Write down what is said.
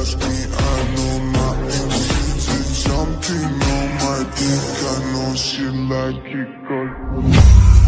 ask me, I know nothing. Easy Jumping on my dick, I know she like it it 'cause